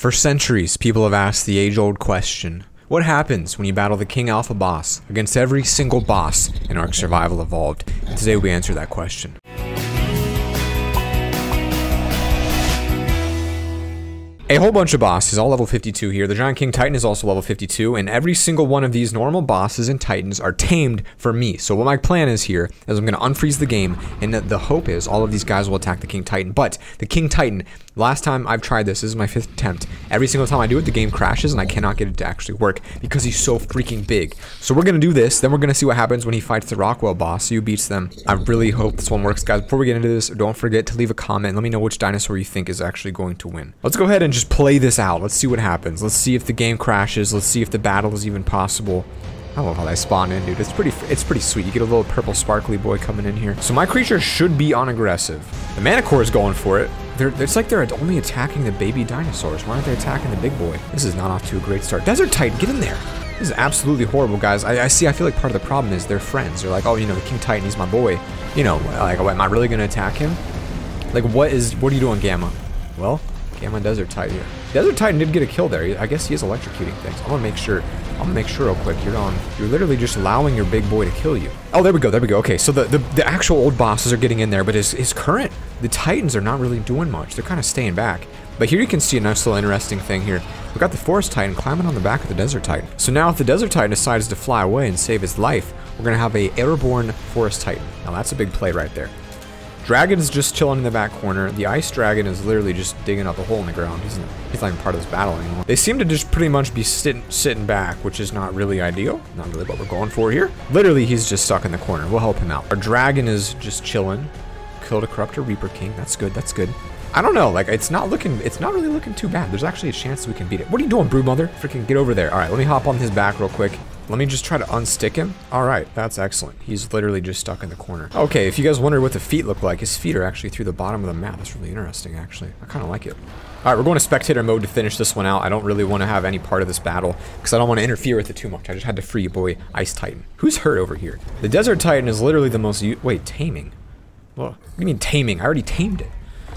For centuries, people have asked the age-old question. What happens when you battle the King Alpha boss against every single boss in Ark Survival Evolved? And today we answer that question. A whole bunch of bosses, all level 52 here. The Giant King Titan is also level 52, and every single one of these normal bosses and titans are tamed for me. So what my plan is here is I'm going to unfreeze the game, and the hope is all of these guys will attack the King Titan. But the King Titan, last time I've tried this, this is my fifth attempt. Every single time I do it, the game crashes, and I cannot get it to actually work because he's so freaking big. So we're to do this, then we're to see what happens when he fights the Rockwell boss, who beats them. I really hope this one works, guys. Before we get into this, don't forget to leave a comment. Let me know which dinosaur you think is actually going to win. Let's go ahead and just play this out. Let's see what happens. Let's see if the game crashes. Let's see if the battle is even possible. I love how they spawn in, dude. It's pretty it's pretty sweet. You get a little purple sparkly boy coming in here. So my creature should be on aggressive. The Manticore is going for it. They're, it's like they're only attacking the baby dinosaurs. Why aren't they attacking the big boy? This is not off to a great start. Desert Titan, get in there. This is absolutely horrible, guys. I, I, see, I feel like part of the problem is they're friends. They're like, oh, you know, the King Titan, he's my boy. You know, like, am I really going to attack him? Like, what is, what are you doing, Gamma? Well, Gamma Desert Titan here. Desert Titan did get a kill there. I guess he is electrocuting things. I'm gonna make sure. I'm gonna make sure real quick. You're on. You're literally just allowing your big boy to kill you. Oh, there we go. There we go. Okay, so the the, the actual old bosses are getting in there, but his his current the Titans are not really doing much. They're kind of staying back. But here you can see a nice little interesting thing here. We've got the Forest Titan climbing on the back of the Desert Titan. So now if the Desert Titan decides to fly away and save his life, we're going to have a airborne Forest Titan. Now that's a big play right there. Dragon is just chilling in the back corner. The Ice Dragon is literally just digging up a hole in the ground. He's, not, he's not even part of this battle anymore. They seem to just pretty much be sitting, sitting back, which is not really ideal. Not really what we're going for here. Literally, he's just stuck in the corner. We'll help him out. Our Dragon is just chilling. Killed a Corrupted Reaper King. That's good. That's good. I don't know, like, it's not looking, it's not really looking too bad. There's actually a chance we can beat it. What are you doing, Brew Broodmother? Freaking get over there. All right, let me hop on his back real quick. Let me just try to unstick him. All right, that's excellent. He's literally just stuck in the corner. Okay, if you guys wonder what the feet look like, his feet are actually through the bottom of the map. That's really interesting, actually. I kind of like it. All right, we're going to spectator mode to finish this one out. I don't really want to have any part of this battle because I don't want to interfere with it too much. I just had to free your boy, Ice Titan. Who's hurt over here? The Desert Titan is literally the most... Wait, taming? What do you mean taming? I already tamed it.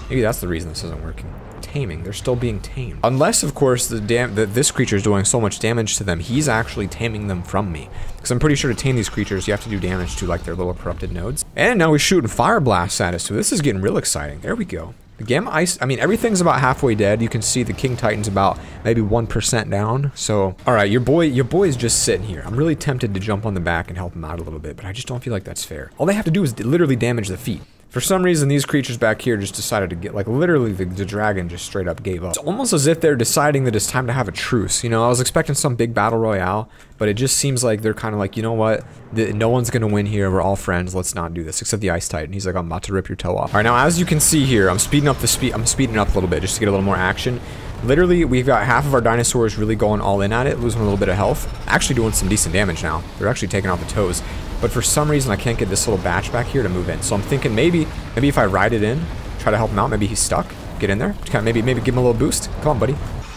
Maybe that's the reason this isn't working taming. They're still being tamed. Unless, of course, the dam that this creature is doing so much damage to them, he's actually taming them from me. Because I'm pretty sure to tame these creatures, you have to do damage to, like, their little corrupted nodes. And now we're shooting fire blasts at us, so this is getting real exciting. There we go. The Gamma Ice, I mean, everything's about halfway dead. You can see the King Titan's about maybe 1% down. So, all right, your boy, your boy is just sitting here. I'm really tempted to jump on the back and help him out a little bit, but I just don't feel like that's fair. All they have to do is literally damage the feet. For some reason, these creatures back here just decided to get, like, literally the, the, dragon just straight up gave up. It's almost as if they're deciding that it's time to have a truce. You know, I was expecting some big battle royale, but it just seems like they're kind of like, you know what? The, no one's going to win here. We're all friends. Let's not do this, except the Ice Titan. He's like, I'm about to rip your toe off. All right, now, as you can see here, I'm speeding up the speed. I'm speeding up a little bit just to get a little more action. Literally, we've got half of our dinosaurs really going all in at it, losing a little bit of health. Actually doing some decent damage now. They're actually taking out the toes. But for some reason, I can't get this little batch back here to move in. So I'm thinking maybe, maybe if I ride it in, try to help him out. Maybe he's stuck. Get in there. Kind of maybe, maybe give him a little boost. Come on, buddy.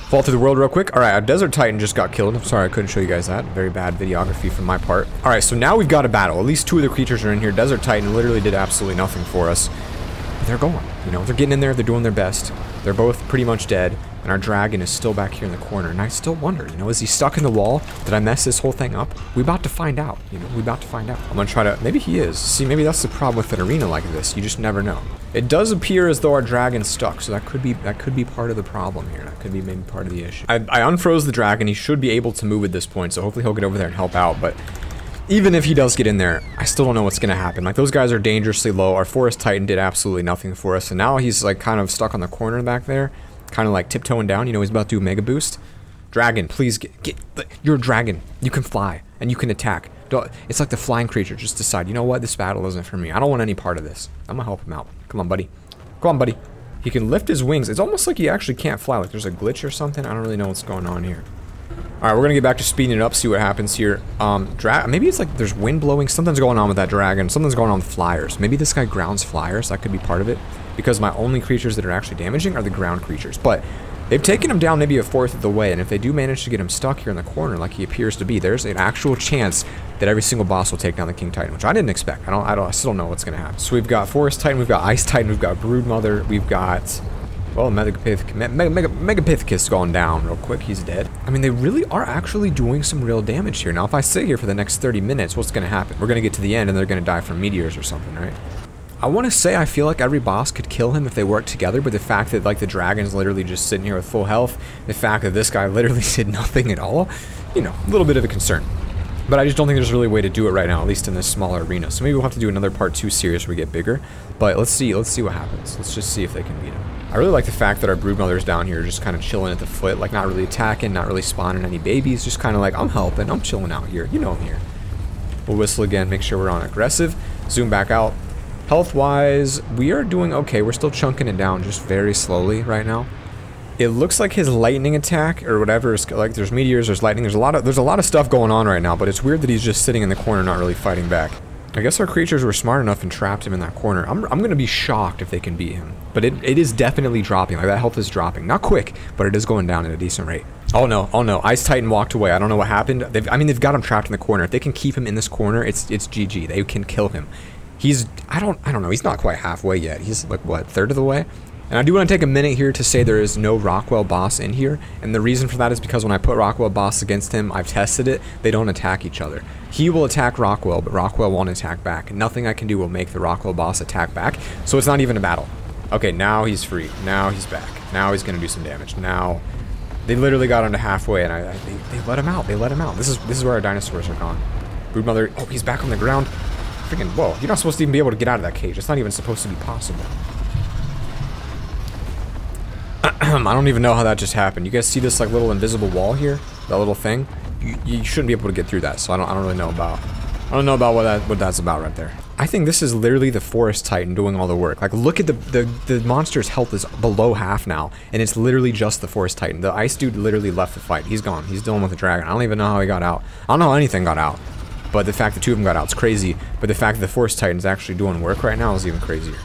Fall through the world real quick. All right, a Desert Titan just got killed. I'm sorry I couldn't show you guys that. Very bad videography from my part. All right, so now we've got a battle. At least two of the creatures are in here. Desert Titan literally did absolutely nothing for us. But they're going. You know, they're getting in there. They're doing their best. They're both pretty much dead. And our dragon is still back here in the corner. And I still wonder, you know, is he stuck in the wall? Did I mess this whole thing up? We about to find out, you know, we about to find out. I'm gonna try to, maybe he is. See, maybe that's the problem with an arena like this. You just never know. It does appear as though our dragon's stuck, so that could be that could be part of the problem here. That could be maybe part of the issue. I, I unfroze the dragon. He should be able to move at this point, so hopefully he'll get over there and help out. But even if he does get in there, I still don't know what's going to happen. Like, those guys are dangerously low. Our Forest Titan did absolutely nothing for us, and now he's, like, kind of stuck on the corner back there kind of like tiptoeing down. You know, he's about to do mega boost. Dragon, please get, get, you're a dragon. You can fly and you can attack. Don't, it's like the flying creature. Just decide, you know what? This battle isn't for me. I don't want any part of this. I'm gonna help him out. Come on, buddy. Come on, buddy. He can lift his wings. It's almost like he actually can't fly. Like there's a glitch or something. I don't really know what's going on here. All right, we're gonna get back to speeding it up, see what happens here. Um, dra maybe it's like there's wind blowing. Something's going on with that dragon. Something's going on with flyers. Maybe this guy grounds flyers. That could be part of it. Because my only creatures that are actually damaging are the ground creatures. But They've taken him down maybe a fourth of the way, and if they do manage to get him stuck here in the corner like he appears to be, there's an actual chance that every single boss will take down the King Titan, which I didn't expect. I don't, I don't, I still don't know what's gonna happen. So we've got Forest Titan, we've got Ice Titan, we've got Broodmother, we've got Well, Megapith, Mega, Mega, Megapithecus gone down real quick. He's dead. I mean, they really are actually doing some real damage here. Now, if I sit here for the next 30 minutes, what's going to happen? We're going to get to the end and they're going to die from meteors or something, right? I want to say I feel like every boss could kill him if they worked together, but the fact that like the dragon's literally just sitting here with full health, the fact that this guy literally did nothing at all, you know, a little bit of a concern. But I just don't think there's really a way to do it right now, at least in this smaller arena. So maybe we'll have to do another part two series where we get bigger. But let's see, let's see what happens. Let's just see if they can beat him. I really like the fact that our broodmothers down here are just kind of chilling at the foot, like not really attacking, not really spawning any babies, just kind of like, I'm helping, I'm chilling out here. You know I'm here. We'll whistle again, make sure we're on aggressive. Zoom back out. Health-wise, we are doing okay. We're still chunking it down just very slowly right now. It looks like his lightning attack or whatever is like there's meteors, there's lightning, there's a lot of there's a lot of stuff going on right now, but it's weird that he's just sitting in the corner not really fighting back. I guess our creatures were smart enough and trapped him in that corner. I'm, I'm going to be shocked if they can beat him. But it, it is definitely dropping. Like, that health is dropping. Not quick, but it is going down at a decent rate. Oh, no. Oh, no. Ice Titan walked away. I don't know what happened. They've, I mean, they've got him trapped in the corner. If they can keep him in this corner, it's it's GG. They can kill him. He's... I don't... I don't know. He's not quite halfway yet. He's, like, what, third of the way? And I do want to take a minute here to say there is no Rockwell boss in here, and the reason for that is because when I put Rockwell boss against him, I've tested it, they don't attack each other. He will attack Rockwell, but Rockwell won't attack back. Nothing I can do will make the Rockwell boss attack back, so it's not even a battle. Okay, now he's free. Now he's back. Now he's going to do some damage. Now, they literally got him to halfway, and I, I they, they, let him out. They let him out. This is this is where our dinosaurs are gone. Broodmother, oh, he's back on the ground. Freaking, whoa, you're not supposed to even be able to get out of that cage. It's not even supposed to be possible. I don't even know how that just happened. You guys see this like little invisible wall here? That little thing? You, you, shouldn't be able to get through that, so I don't, I don't really know about. I don't know about what that what that's about right there. I think this is literally the Forest Titan doing all the work. Like, look at the, the, the monster's health is below half now, and it's literally just the Forest Titan. The Ice Dude literally left the fight. He's gone. He's dealing with the dragon. I don't even know how he got out. I don't know how anything got out. But the fact that two of them got out is crazy. But the fact that the Forest Titan is actually doing work right now is even crazier.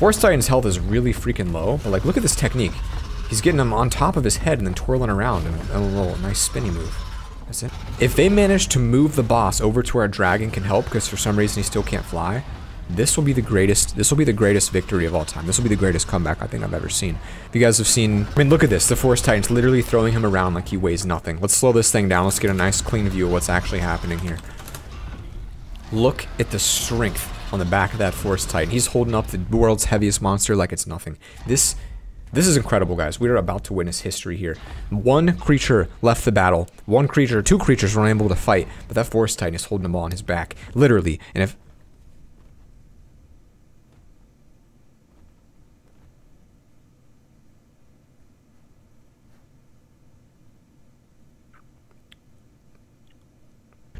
Forest Titan's health is really freaking low, but like, look at this technique. He's getting him on top of his head and then twirling around in a, little nice spinny move. That's it. If they manage to move the boss over to where dragon can help, because for some reason he still can't fly, this will be the greatest this will be the greatest victory of all time. This will be the greatest comeback i think i've ever seen. If you guys have seen i mean look at this. The forest titan's literally throwing him around like he weighs nothing. Let's slow this thing down. Let's get a nice clean view of what's actually happening here. Look at the strength on the back of that Forest Titan. He's holding up the world's heaviest monster like it's nothing. This this is incredible, guys. We are about to witness history here. One creature left the battle. One creature, two creatures were unable to fight, but that Forest Titan is holding them all on his back. Literally. And if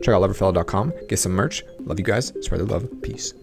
Check out loverfella.com. Get some merch. Love you guys. Spread the love. Peace.